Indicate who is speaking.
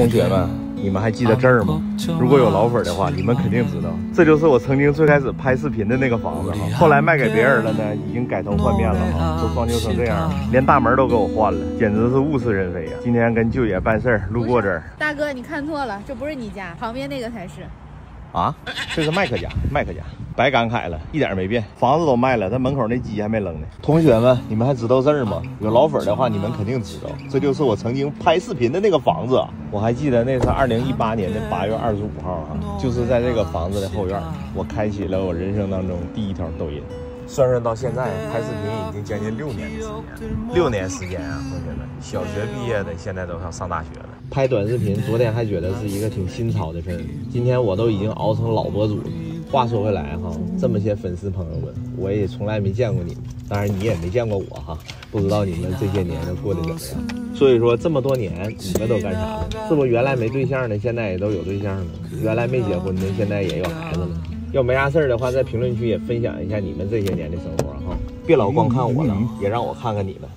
Speaker 1: 同学们，你们还记得这儿吗？如果有老粉的话，你们肯定知道，这就是我曾经最开始拍视频的那个房子哈。后来卖给别人了呢，已经改头换面了哈，都装修成这样，连大门都给我换了，简直是物是人非呀！今天跟舅爷办事儿，路过这儿。
Speaker 2: 大哥，你看错了，这不是你家，旁边那个才是。
Speaker 1: 啊，这是麦克家，麦克家白感慨了，一点没变，房子都卖了，他门口那鸡还没扔呢。同学们，你们还知道这儿吗？有老粉的话，你们肯定知道，这就是我曾经拍视频的那个房子。我还记得那是二零一八年的八月二十五号啊，就是在这个房子的后院，我开启了我人生当中第一条抖音。算算到现在，拍视频已经将近六年的时间，六年时间啊，同学们，小学毕业的现在都要上大学了。拍短视频，昨天还觉得是一个挺新潮的事儿，今天我都已经熬成老博主了。话说回来哈，这么些粉丝朋友们，我也从来没见过你们，当然你也没见过我哈，不知道你们这些年都过得怎么样。所以说这么多年你们都干啥了？是不原来没对象的，现在也都有对象了？原来没结婚的，现在也有孩子了？要没啥事儿的话，在评论区也分享一下你们这些年的生活哈，别老光看我了，也让我看看你们。